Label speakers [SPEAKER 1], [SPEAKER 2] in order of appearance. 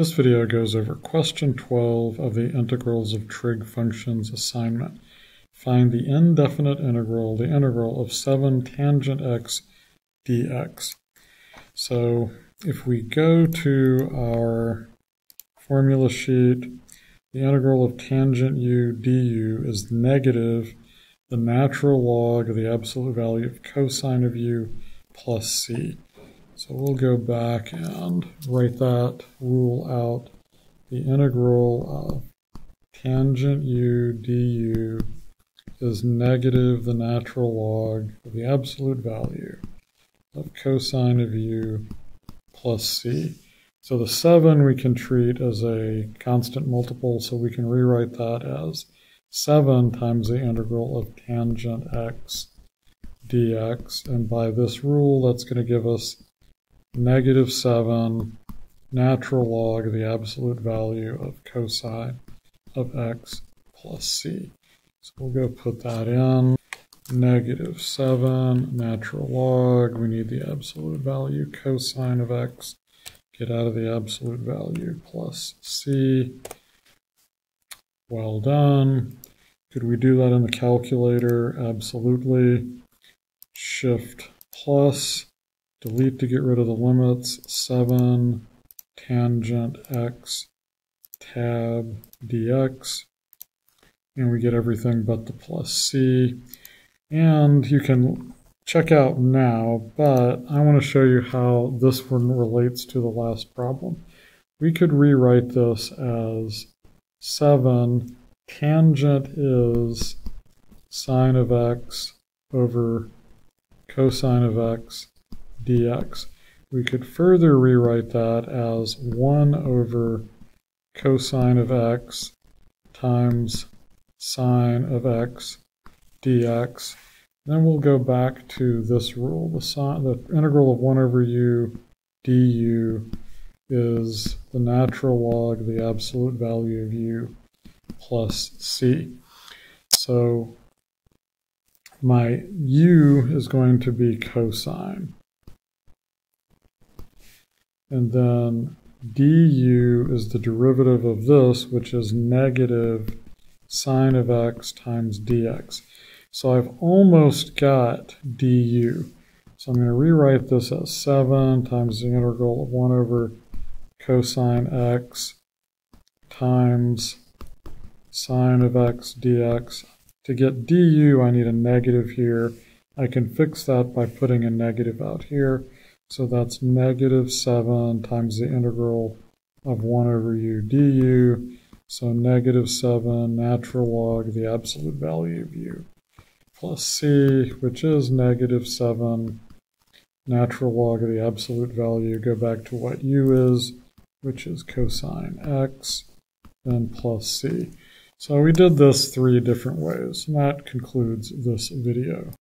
[SPEAKER 1] This video goes over question 12 of the integrals of trig functions assignment. Find the indefinite integral, the integral of 7 tangent x dx. So if we go to our formula sheet, the integral of tangent u du is negative the natural log of the absolute value of cosine of u plus c. So we'll go back and write that rule out. The integral of tangent u du is negative the natural log of the absolute value of cosine of u plus c. So the 7 we can treat as a constant multiple, so we can rewrite that as 7 times the integral of tangent x dx. And by this rule, that's going to give us negative 7 natural log of the absolute value of cosine of x plus c. So we'll go put that in. Negative 7 natural log. We need the absolute value cosine of x. Get out of the absolute value plus c. Well done. Could we do that in the calculator? Absolutely. Shift plus delete to get rid of the limits, 7 tangent x tab dx, and we get everything but the plus c. And you can check out now, but I want to show you how this one relates to the last problem. We could rewrite this as 7 tangent is sine of x over cosine of x dx. We could further rewrite that as 1 over cosine of x times sine of x dx. Then we'll go back to this rule. The, sine, the integral of 1 over u du is the natural log of the absolute value of u plus c. So my u is going to be cosine. And then du is the derivative of this, which is negative sine of x times dx. So I've almost got du. So I'm going to rewrite this as 7 times the integral of 1 over cosine x times sine of x dx. To get du, I need a negative here. I can fix that by putting a negative out here. So that's negative 7 times the integral of 1 over u du. So negative 7 natural log of the absolute value of u plus c, which is negative 7 natural log of the absolute value. Go back to what u is, which is cosine x, then plus c. So we did this three different ways, and that concludes this video.